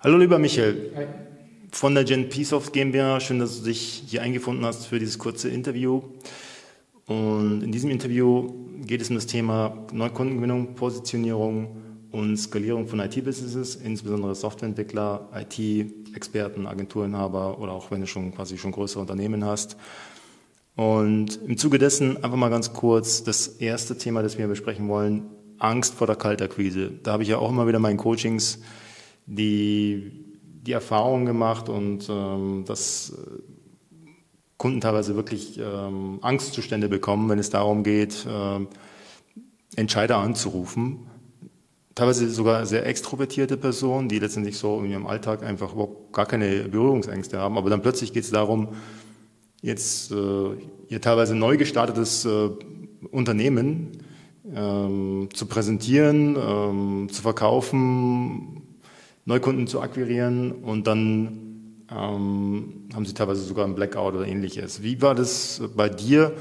Hallo lieber Michael. Hi. Von der Gen Peacesoft GmbH, schön, dass du dich hier eingefunden hast für dieses kurze Interview. Und in diesem Interview geht es um das Thema Neukundengewinnung, Positionierung und Skalierung von IT-Businesses, insbesondere Softwareentwickler, IT-Experten, Agenturinhaber oder auch wenn du schon quasi schon größere Unternehmen hast. Und im Zuge dessen einfach mal ganz kurz das erste Thema, das wir besprechen wollen, Angst vor der Kaltakquise. Da habe ich ja auch immer wieder meinen Coachings die, die Erfahrung gemacht und ähm, dass äh, Kunden teilweise wirklich ähm, Angstzustände bekommen, wenn es darum geht, äh, Entscheider anzurufen. Teilweise sogar sehr extrovertierte Personen, die letztendlich so in ihrem Alltag einfach überhaupt gar keine Berührungsängste haben. Aber dann plötzlich geht es darum, jetzt äh, ihr teilweise neu gestartetes äh, Unternehmen ähm, zu präsentieren, ähm, zu verkaufen, Neukunden zu akquirieren und dann ähm, haben sie teilweise sogar einen Blackout oder ähnliches. Wie war das bei dir?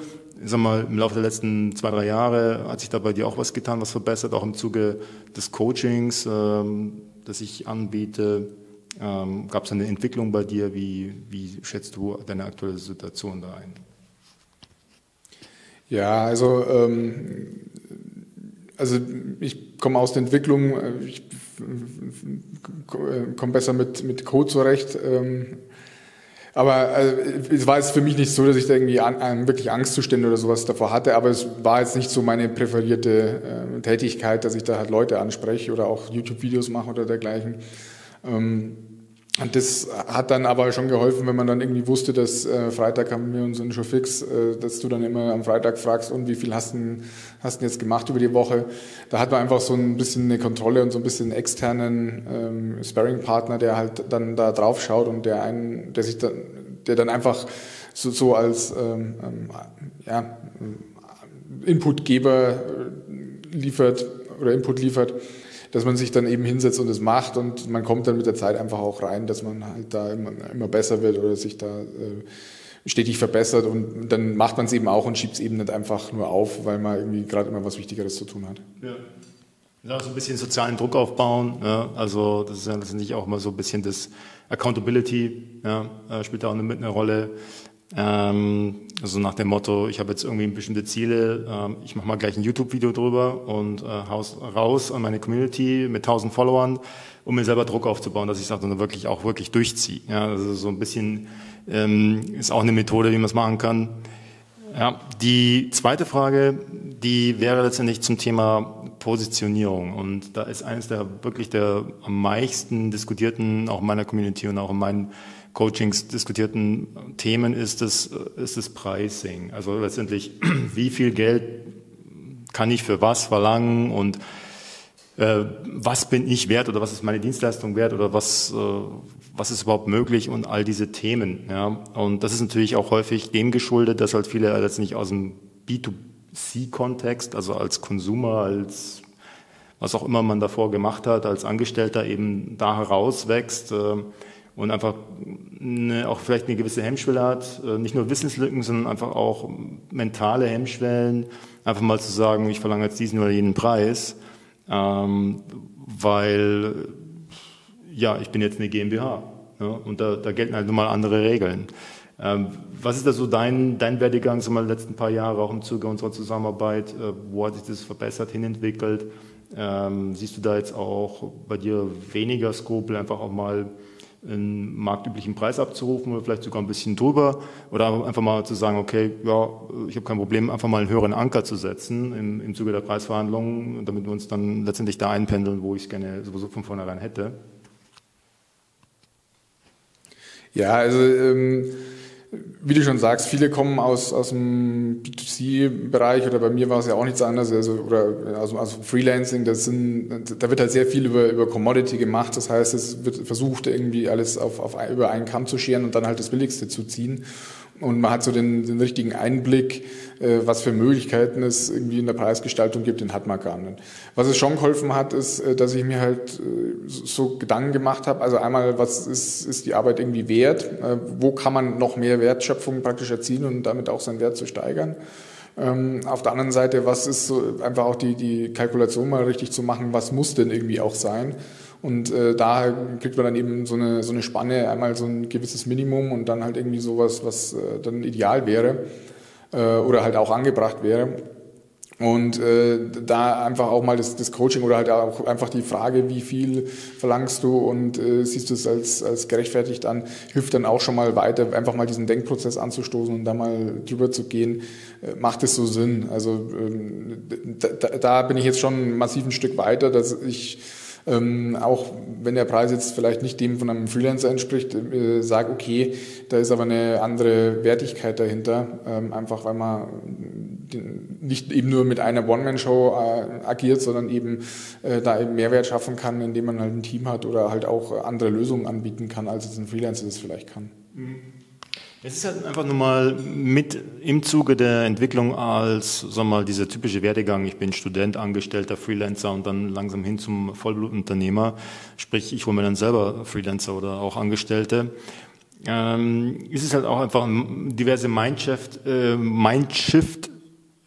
Ich sag mal, im Laufe der letzten zwei, drei Jahre hat sich da bei dir auch was getan, was verbessert, auch im Zuge des Coachings, ähm, das ich anbiete. Ähm, Gab es eine Entwicklung bei dir? Wie, wie schätzt du deine aktuelle Situation da ein? Ja, also, ähm, also ich komme aus der Entwicklung, ich komme besser mit, mit Code zurecht. Ähm, aber also, es war jetzt für mich nicht so, dass ich da irgendwie an, an wirklich Angstzustände oder sowas davor hatte, aber es war jetzt nicht so meine präferierte äh, Tätigkeit, dass ich da halt Leute anspreche oder auch YouTube-Videos mache oder dergleichen. Ähm, das hat dann aber schon geholfen, wenn man dann irgendwie wusste, dass äh, Freitag haben wir uns schon fix, äh, dass du dann immer am Freitag fragst, und wie viel hast du hast jetzt gemacht über die Woche. Da hat man einfach so ein bisschen eine Kontrolle und so ein bisschen einen externen ähm, Sparring-Partner, der halt dann da drauf schaut und der einen, der sich dann, der dann einfach so, so als ähm, ähm, ja, Inputgeber äh, liefert oder Input liefert dass man sich dann eben hinsetzt und es macht und man kommt dann mit der Zeit einfach auch rein, dass man halt da immer, immer besser wird oder sich da äh, stetig verbessert und dann macht man es eben auch und schiebt es eben nicht einfach nur auf, weil man irgendwie gerade immer was Wichtigeres zu tun hat. Ja. Ja, so ein bisschen sozialen Druck aufbauen. Ja. Also das ist ja letztendlich auch mal so ein bisschen das Accountability, ja, äh, spielt da auch eine, mit eine Rolle. Ähm, also nach dem Motto, ich habe jetzt irgendwie bestimmte Ziele, ähm, ich mache mal gleich ein YouTube-Video drüber und äh, haus raus an meine Community mit 1000 Followern, um mir selber Druck aufzubauen, dass ich es dann wirklich auch wirklich durchziehe. Ja, also so ein bisschen ähm, ist auch eine Methode, wie man es machen kann. Ja, die zweite Frage, die wäre letztendlich zum Thema Positionierung. Und da ist eines der wirklich der am meisten diskutierten, auch in meiner Community und auch in meinen Coachings diskutierten Themen ist das, ist das Pricing. Also letztendlich, wie viel Geld kann ich für was verlangen und äh, was bin ich wert oder was ist meine Dienstleistung wert oder was, äh, was ist überhaupt möglich und all diese Themen. Ja. Und das ist natürlich auch häufig dem geschuldet, dass halt viele letztendlich aus dem B2C-Kontext, also als Konsumer, als was auch immer man davor gemacht hat, als Angestellter eben da herauswächst. Äh, und einfach eine, auch vielleicht eine gewisse Hemmschwelle hat, äh, nicht nur Wissenslücken, sondern einfach auch mentale Hemmschwellen, einfach mal zu sagen, ich verlange jetzt diesen oder jenen Preis, ähm, weil ja, ich bin jetzt eine GmbH ja, und da, da gelten halt nun mal andere Regeln. Ähm, was ist da so dein, dein Werdegang, so mal letzten paar Jahre auch im Zuge unserer Zusammenarbeit, äh, wo hat sich das verbessert, hinentwickelt? Ähm, siehst du da jetzt auch bei dir weniger Skrupel, einfach auch mal einen marktüblichen Preis abzurufen oder vielleicht sogar ein bisschen drüber oder einfach mal zu sagen, okay, ja, ich habe kein Problem, einfach mal einen höheren Anker zu setzen im, im Zuge der Preisverhandlungen, damit wir uns dann letztendlich da einpendeln, wo ich es gerne sowieso von vornherein hätte. Ja, also ähm, wie du schon sagst, viele kommen aus, aus dem B2C-Bereich oder bei mir war es ja auch nichts anderes, also, oder aus, aus Freelancing, das sind, da wird halt sehr viel über, über Commodity gemacht, das heißt, es wird versucht, irgendwie alles auf, auf, über einen Kamm zu scheren und dann halt das Billigste zu ziehen und man hat so den, den richtigen Einblick, äh, was für Möglichkeiten es irgendwie in der Preisgestaltung gibt, den hat man gar nicht. Was es schon geholfen hat, ist, äh, dass ich mir halt äh, so Gedanken gemacht habe. Also einmal, was ist, ist die Arbeit irgendwie wert? Äh, wo kann man noch mehr Wertschöpfung praktisch erzielen und damit auch seinen Wert zu steigern? Ähm, auf der anderen Seite, was ist so einfach auch die, die Kalkulation mal richtig zu machen, was muss denn irgendwie auch sein? Und äh, da kriegt man dann eben so eine, so eine Spanne, einmal so ein gewisses Minimum und dann halt irgendwie sowas, was äh, dann ideal wäre äh, oder halt auch angebracht wäre. Und äh, da einfach auch mal das, das Coaching oder halt auch einfach die Frage, wie viel verlangst du und äh, siehst du es als, als gerechtfertigt an, hilft dann auch schon mal weiter, einfach mal diesen Denkprozess anzustoßen und da mal drüber zu gehen, äh, macht es so Sinn. Also ähm, da, da bin ich jetzt schon massiv ein Stück weiter, dass ich ähm, auch wenn der Preis jetzt vielleicht nicht dem von einem Freelancer entspricht, äh, sage, okay, da ist aber eine andere Wertigkeit dahinter, ähm, einfach weil man nicht eben nur mit einer One-Man-Show äh, agiert, sondern eben äh, da eben Mehrwert schaffen kann, indem man halt ein Team hat oder halt auch andere Lösungen anbieten kann, als es ein Freelancer das vielleicht kann. Mhm. Es ist halt einfach nur mal mit im Zuge der Entwicklung als, sagen wir mal, dieser typische Werdegang, ich bin Student, Angestellter, Freelancer und dann langsam hin zum Vollblutunternehmer, sprich, ich hole mir dann selber Freelancer oder auch Angestellte. Ähm, ist es halt auch einfach diverse Mindshift, äh, Mindshift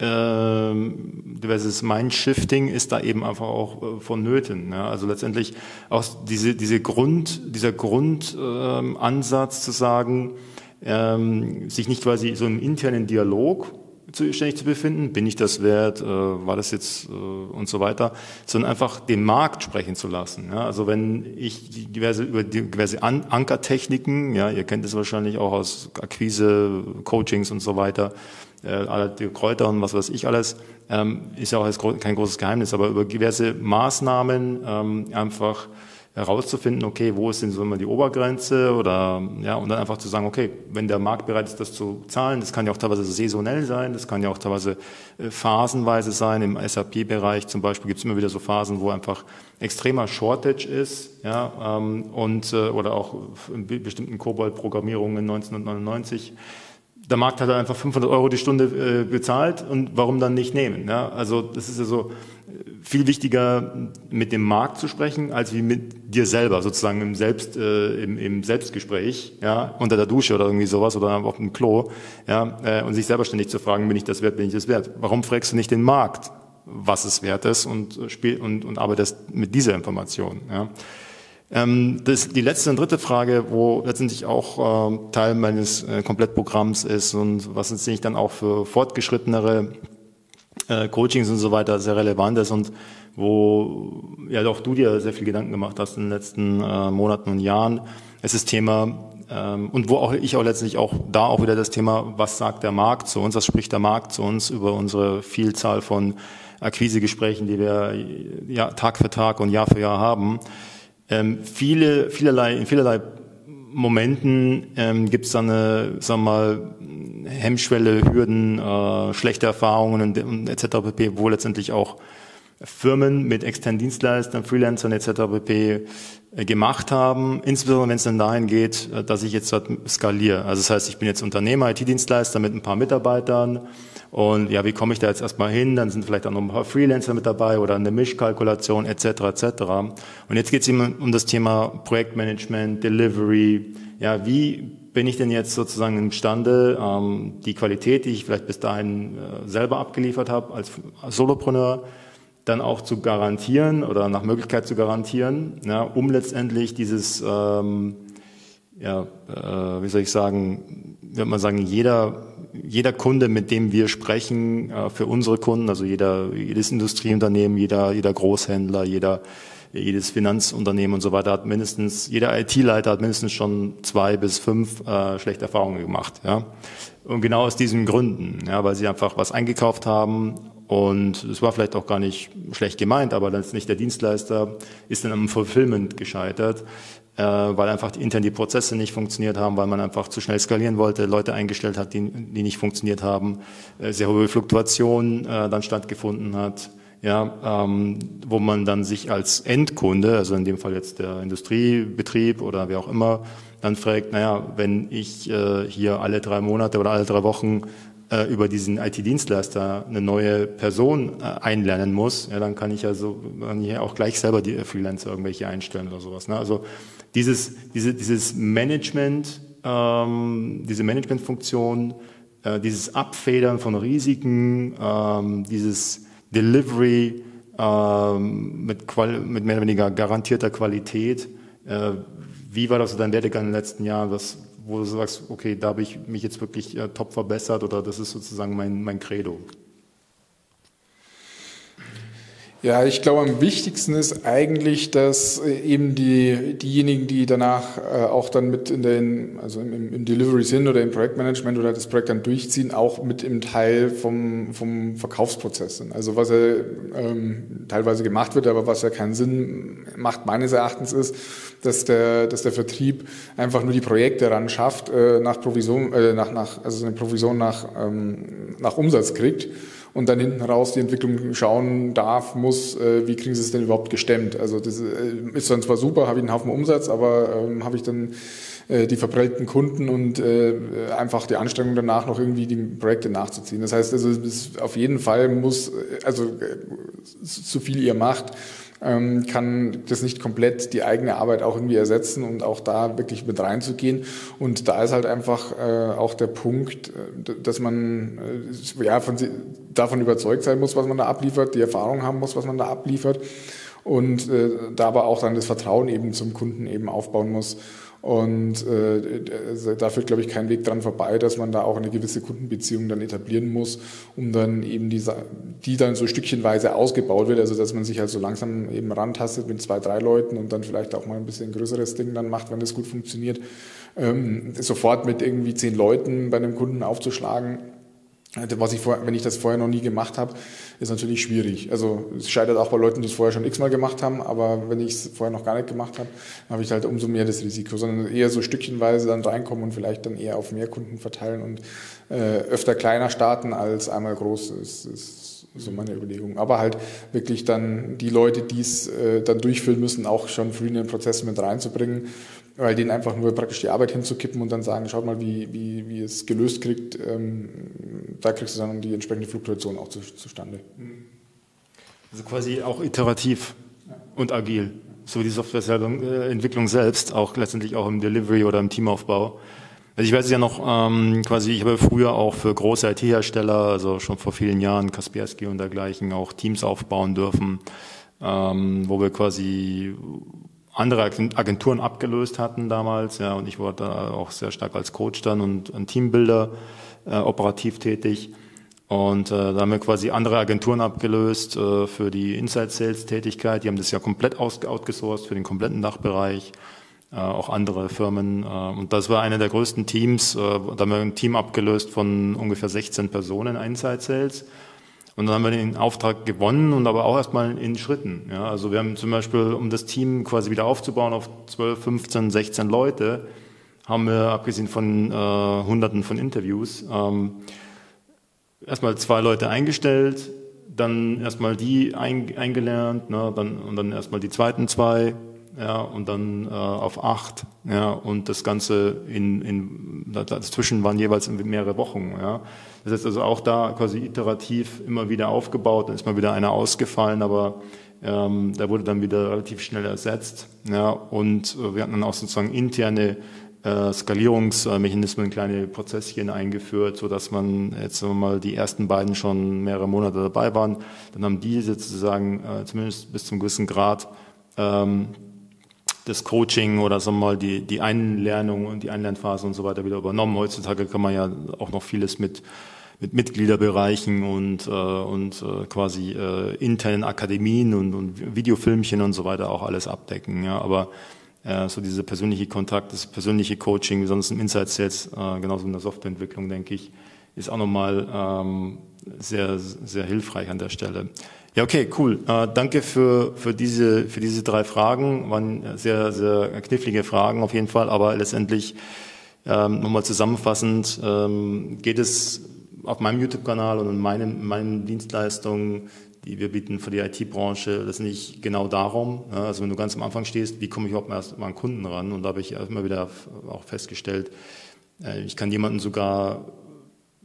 äh, diverses Mindshifting ist da eben einfach auch äh, vonnöten. Ja? Also letztendlich auch diese, diese Grund, dieser Grundansatz äh, zu sagen, ähm, sich nicht quasi so im internen Dialog zu, ständig zu befinden, bin ich das wert, äh, war das jetzt äh, und so weiter, sondern einfach den Markt sprechen zu lassen. Ja? Also wenn ich diverse über diverse An Ankertechniken, ja, ihr kennt es wahrscheinlich auch aus Akquise, Coachings und so weiter, äh, alle die Kräuter und was weiß ich alles, ähm, ist ja auch kein großes Geheimnis, aber über diverse Maßnahmen ähm, einfach herauszufinden, okay, wo ist denn so immer die Obergrenze oder ja, und dann einfach zu sagen, okay, wenn der Markt bereit ist, das zu zahlen, das kann ja auch teilweise saisonell sein, das kann ja auch teilweise äh, phasenweise sein. Im SAP-Bereich zum Beispiel gibt es immer wieder so Phasen, wo einfach extremer Shortage ist, ja, ähm, und äh, oder auch in bestimmten Kobold-Programmierungen 1999 der Markt hat einfach 500 Euro die Stunde äh, bezahlt und warum dann nicht nehmen? Ja? Also das ist ja so viel wichtiger, mit dem Markt zu sprechen, als wie mit dir selber, sozusagen im Selbst, äh, im, im Selbstgespräch, ja, unter der Dusche oder irgendwie sowas oder auf dem Klo, ja, äh, und sich selber ständig zu fragen, bin ich das wert, bin ich das wert? Warum fragst du nicht den Markt, was es wert ist und spiel und, und arbeitest mit dieser Information, ja? Ähm, das, die letzte und dritte Frage, wo letztendlich auch äh, Teil meines äh, Komplettprogramms ist und was letztendlich dann auch für fortgeschrittenere äh, Coachings und so weiter sehr relevant ist und wo ja doch du dir sehr viel Gedanken gemacht hast in den letzten äh, Monaten und Jahren. Es ist Thema ähm, und wo auch ich auch letztendlich auch da auch wieder das Thema, was sagt der Markt zu uns, was spricht der Markt zu uns über unsere Vielzahl von Akquisegesprächen, die wir ja, Tag für Tag und Jahr für Jahr haben. Ähm, viele, vielerlei, in vielerlei Momenten ähm, gibt es dann eine, sagen wir mal, Hemmschwelle, Hürden, äh, schlechte Erfahrungen und, und etc. pp., wo letztendlich auch Firmen mit externen Dienstleistern, Freelancern etc. pp. Äh, gemacht haben, insbesondere wenn es dann dahin geht, äh, dass ich jetzt halt skaliere. Also das heißt, ich bin jetzt Unternehmer, IT-Dienstleister mit ein paar Mitarbeitern und ja, wie komme ich da jetzt erstmal hin? Dann sind vielleicht auch noch ein paar Freelancer mit dabei oder eine Mischkalkulation etc. etc. Und jetzt geht es eben um das Thema Projektmanagement, Delivery. Ja, wie bin ich denn jetzt sozusagen imstande, ähm, die Qualität, die ich vielleicht bis dahin äh, selber abgeliefert habe als Solopreneur, dann auch zu garantieren oder nach Möglichkeit zu garantieren, ja, um letztendlich dieses, ähm, ja, äh, wie soll ich sagen, würde man sagen, jeder jeder Kunde, mit dem wir sprechen, äh, für unsere Kunden, also jeder, jedes Industrieunternehmen, jeder, jeder Großhändler, jeder, jedes Finanzunternehmen und so weiter hat mindestens, jeder IT-Leiter hat mindestens schon zwei bis fünf äh, schlechte Erfahrungen gemacht. Ja? Und genau aus diesen Gründen, ja, weil sie einfach was eingekauft haben und es war vielleicht auch gar nicht schlecht gemeint, aber dann ist nicht der Dienstleister, ist dann am Fulfillment gescheitert äh, weil einfach intern die Prozesse nicht funktioniert haben, weil man einfach zu schnell skalieren wollte, Leute eingestellt hat, die, die nicht funktioniert haben, äh, sehr hohe Fluktuation äh, dann stattgefunden hat, ja, ähm, wo man dann sich als Endkunde, also in dem Fall jetzt der Industriebetrieb oder wer auch immer, dann fragt, naja, wenn ich äh, hier alle drei Monate oder alle drei Wochen äh, über diesen IT-Dienstleister eine neue Person äh, einlernen muss, ja, dann kann ich ja so kann ich auch gleich selber die Freelancer irgendwelche einstellen oder sowas. Ne? Also dieses, diese, dieses Management, ähm, diese Managementfunktion, äh, dieses Abfedern von Risiken, ähm, dieses Delivery, ähm, mit, Qual mit mehr oder weniger garantierter Qualität. Äh, wie war das dein Werdegang in den letzten Jahren, was, wo du sagst, okay, da habe ich mich jetzt wirklich äh, top verbessert oder das ist sozusagen mein, mein Credo? Ja, ich glaube, am wichtigsten ist eigentlich, dass äh, eben die, diejenigen, die danach äh, auch dann mit in den, also im, im Delivery sind oder im Projektmanagement oder das Projekt dann durchziehen, auch mit im Teil vom, vom Verkaufsprozess sind. Also was ja ähm, teilweise gemacht wird, aber was ja keinen Sinn macht meines Erachtens ist, dass der, dass der Vertrieb einfach nur die Projekte ran schafft, äh, nach Provision, äh, nach, nach, also eine Provision nach, ähm, nach Umsatz kriegt und dann hinten raus die Entwicklung schauen darf, muss, äh, wie kriegen sie es denn überhaupt gestemmt. Also das äh, ist dann zwar super, habe ich einen Haufen Umsatz, aber ähm, habe ich dann äh, die verprellten Kunden und äh, einfach die Anstrengung danach noch irgendwie die Projekte nachzuziehen. Das heißt also, auf jeden Fall muss, äh, also äh, so viel ihr macht, ähm, kann das nicht komplett die eigene Arbeit auch irgendwie ersetzen und auch da wirklich mit reinzugehen. Und da ist halt einfach äh, auch der Punkt, äh, dass man äh, ja von, davon überzeugt sein muss, was man da abliefert, die Erfahrung haben muss, was man da abliefert und äh, da aber auch dann das Vertrauen eben zum Kunden eben aufbauen muss. Und äh, da führt, glaube ich, kein Weg dran vorbei, dass man da auch eine gewisse Kundenbeziehung dann etablieren muss, um dann eben diese, die dann so stückchenweise ausgebaut wird, also dass man sich halt so langsam eben rantastet mit zwei, drei Leuten und dann vielleicht auch mal ein bisschen größeres Ding dann macht, wenn das gut funktioniert. Ähm, sofort mit irgendwie zehn Leuten bei einem Kunden aufzuschlagen, was ich vor, wenn ich das vorher noch nie gemacht habe, ist natürlich schwierig. Also es scheitert auch bei Leuten, die es vorher schon x-mal gemacht haben, aber wenn ich es vorher noch gar nicht gemacht habe, habe ich halt umso mehr das Risiko, sondern eher so stückchenweise dann reinkommen und vielleicht dann eher auf mehr Kunden verteilen und äh, öfter kleiner starten als einmal groß ist, ist so meine Überlegung. Aber halt wirklich dann die Leute, die es äh, dann durchführen müssen, auch schon früh in den Prozess mit reinzubringen weil denen einfach nur praktisch die Arbeit hinzukippen und dann sagen, schaut mal, wie, wie, wie es gelöst kriegt, ähm, da kriegst du dann die entsprechende Fluktuation auch zu, zustande. Also quasi auch iterativ ja. und agil. So die Softwareentwicklung selbst, auch letztendlich auch im Delivery oder im Teamaufbau. Also ich weiß es ja noch, ähm, quasi, ich habe früher auch für große IT-Hersteller, also schon vor vielen Jahren, Kaspersky und dergleichen, auch Teams aufbauen dürfen, ähm, wo wir quasi andere Agenturen abgelöst hatten damals, ja, und ich war da auch sehr stark als Coach dann und ein Teambuilder äh, operativ tätig. Und äh, da haben wir quasi andere Agenturen abgelöst äh, für die Inside Sales Tätigkeit. Die haben das ja komplett outgesourced für den kompletten Dachbereich, äh, auch andere Firmen. Äh, und das war einer der größten Teams. Äh, da haben wir ein Team abgelöst von ungefähr 16 Personen Inside Sales. Und dann haben wir den Auftrag gewonnen und aber auch erstmal in Schritten. Ja, also wir haben zum Beispiel, um das Team quasi wieder aufzubauen auf 12, 15, 16 Leute, haben wir, abgesehen von äh, Hunderten von Interviews, ähm, erstmal zwei Leute eingestellt, dann erstmal die ein, eingelernt, ne, dann, und dann erstmal die zweiten zwei, ja, und dann äh, auf acht, ja, und das Ganze in, in dazwischen waren jeweils mehrere Wochen, ja. Das heißt also auch da quasi iterativ immer wieder aufgebaut, dann ist mal wieder einer ausgefallen, aber ähm, da wurde dann wieder relativ schnell ersetzt, ja, und äh, wir hatten dann auch sozusagen interne äh, Skalierungsmechanismen, kleine Prozesschen eingeführt, so dass man jetzt sagen wir mal die ersten beiden schon mehrere Monate dabei waren, dann haben die sozusagen äh, zumindest bis zum gewissen Grad ähm, das Coaching oder sagen wir mal die, die Einlernung und die Einlernphase und so weiter wieder übernommen. Heutzutage kann man ja auch noch vieles mit, mit Mitgliederbereichen und, äh, und äh, quasi äh, internen Akademien und, und Videofilmchen und so weiter auch alles abdecken. Ja, aber äh, so diese persönliche Kontakt, das persönliche Coaching, besonders im Inside Sales, äh, genauso in der Softwareentwicklung, denke ich, ist auch nochmal ähm, sehr, sehr hilfreich an der Stelle. Ja, okay, cool. Äh, danke für, für, diese, für diese drei Fragen. Waren sehr, sehr knifflige Fragen auf jeden Fall, aber letztendlich ähm, nochmal zusammenfassend ähm, geht es auf meinem YouTube-Kanal und in meinen, meinen Dienstleistungen, die wir bieten für die IT-Branche, letztendlich genau darum. Ja, also wenn du ganz am Anfang stehst, wie komme ich überhaupt erst mal an Kunden ran? Und da habe ich immer wieder auch festgestellt, äh, ich kann jemanden sogar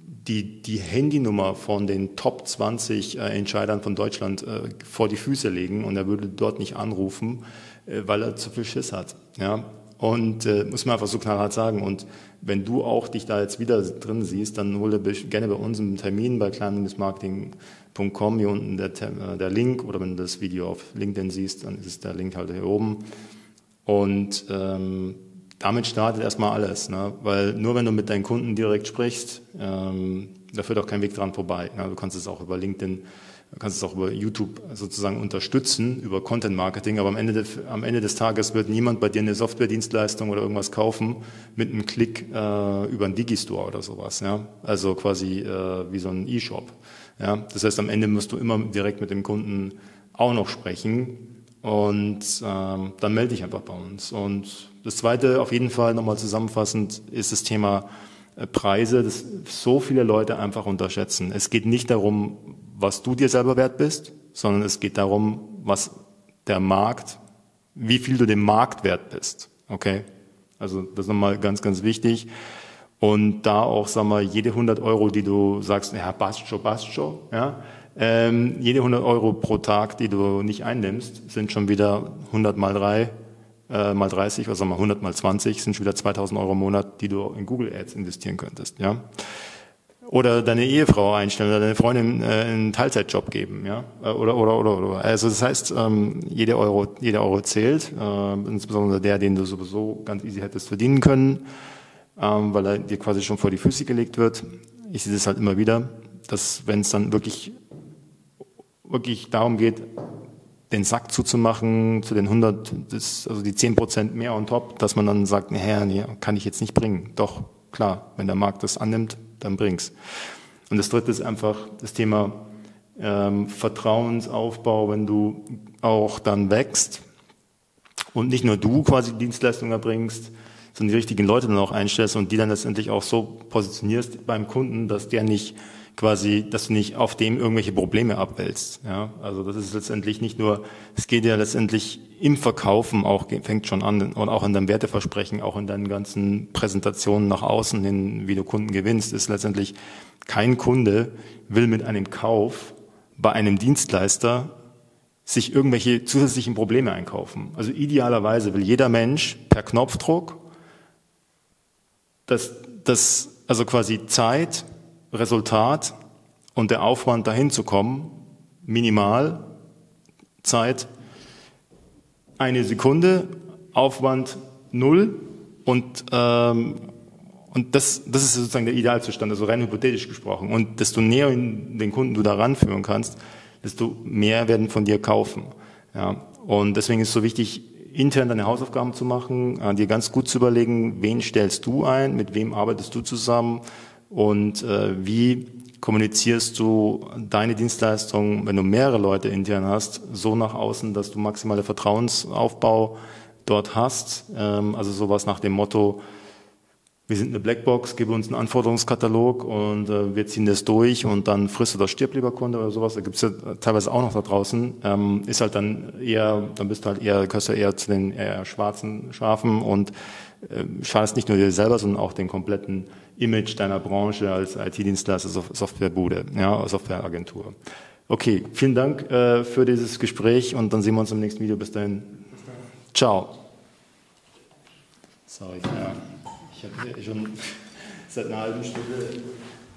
die, die Handynummer von den Top 20 äh, Entscheidern von Deutschland äh, vor die Füße legen und er würde dort nicht anrufen, äh, weil er zu viel Schiss hat. Ja? Und äh, muss man einfach so knallhart sagen. Und wenn du auch dich da jetzt wieder drin siehst, dann hole gerne bei uns einen Termin bei klein-marketing.com, hier unten der, äh, der Link, oder wenn du das Video auf LinkedIn siehst, dann ist der Link halt hier oben. Und ähm, damit startet erstmal alles, ne? weil nur wenn du mit deinen Kunden direkt sprichst, ähm, da führt auch kein Weg dran vorbei. Ne? Du kannst es auch über LinkedIn Du kannst es auch über YouTube sozusagen unterstützen, über Content Marketing, aber am Ende, de, am Ende des Tages wird niemand bei dir eine Softwaredienstleistung oder irgendwas kaufen mit einem Klick äh, über einen Digistore oder sowas. Ja? Also quasi äh, wie so ein E-Shop. Ja? Das heißt, am Ende musst du immer direkt mit dem Kunden auch noch sprechen und ähm, dann melde dich einfach bei uns. Und das Zweite, auf jeden Fall nochmal zusammenfassend, ist das Thema äh, Preise, das so viele Leute einfach unterschätzen. Es geht nicht darum, was du dir selber wert bist, sondern es geht darum, was der Markt, wie viel du dem Markt wert bist. Okay? Also das ist nochmal ganz, ganz wichtig. Und da auch, sag mal, jede 100 Euro, die du sagst, ja, passt schon, passt schon, ja, ähm, jede 100 Euro pro Tag, die du nicht einnimmst, sind schon wieder 100 mal 3 äh, mal 30, also mal 100 mal 20, sind schon wieder 2000 Euro im Monat, die du in Google Ads investieren könntest, ja. Oder deine Ehefrau einstellen oder deine Freundin äh, einen Teilzeitjob geben, ja. Äh, oder, oder, oder, oder. Also das heißt, ähm, jeder Euro, jeder Euro zählt, äh, insbesondere der, den du sowieso ganz easy hättest verdienen können, ähm, weil er dir quasi schon vor die Füße gelegt wird. Ich sehe das halt immer wieder, dass wenn es dann wirklich, wirklich darum geht, den Sack zuzumachen zu den 100, das, also die 10 Prozent mehr on top, dass man dann sagt, naja, nee, kann ich jetzt nicht bringen. Doch, klar, wenn der Markt das annimmt, dann bring's. Und das dritte ist einfach das Thema ähm, Vertrauensaufbau, wenn du auch dann wächst und nicht nur du quasi Dienstleistungen erbringst, sondern die richtigen Leute dann auch einstellst und die dann letztendlich auch so positionierst beim Kunden, dass der nicht quasi, dass du nicht auf dem irgendwelche Probleme abwälzt. Ja, also das ist letztendlich nicht nur, es geht ja letztendlich im Verkaufen auch, fängt schon an und auch in deinem Werteversprechen, auch in deinen ganzen Präsentationen nach außen hin, wie du Kunden gewinnst, ist letztendlich kein Kunde will mit einem Kauf bei einem Dienstleister sich irgendwelche zusätzlichen Probleme einkaufen. Also idealerweise will jeder Mensch per Knopfdruck das, das also quasi Zeit, Resultat und der Aufwand dahin zu kommen, minimal, Zeit eine Sekunde, Aufwand null und, ähm, und das, das ist sozusagen der Idealzustand, also rein hypothetisch gesprochen. Und desto näher den Kunden du da ranführen kannst, desto mehr werden von dir kaufen. Ja. Und deswegen ist es so wichtig, intern deine Hausaufgaben zu machen, äh, dir ganz gut zu überlegen, wen stellst du ein, mit wem arbeitest du zusammen, und äh, wie kommunizierst du deine Dienstleistung, wenn du mehrere Leute intern hast, so nach außen, dass du maximale Vertrauensaufbau dort hast. Ähm, also sowas nach dem Motto, wir sind eine Blackbox, gib uns einen Anforderungskatalog und äh, wir ziehen das durch und dann frisst oder stirbt lieber Kunde oder sowas. Da gibt's ja teilweise auch noch da draußen. Ähm, ist halt dann eher, dann bist du halt eher, gehörst du eher zu den eher schwarzen Schafen und äh, schadest nicht nur dir selber, sondern auch den kompletten Image deiner Branche als IT-Dienstleister, Softwarebude, ja, Softwareagentur. Okay, vielen Dank äh, für dieses Gespräch und dann sehen wir uns im nächsten Video. Bis dahin. Ciao. Sorry, ja. Habe schon seit einer halben Stunde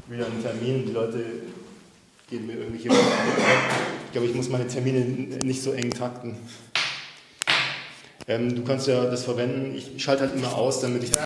wieder einen Termin. Die Leute geben mir irgendwelche. Ich glaube, ich muss meine Termine nicht so eng takten. Ähm, du kannst ja das verwenden. Ich schalte halt immer aus, damit ich.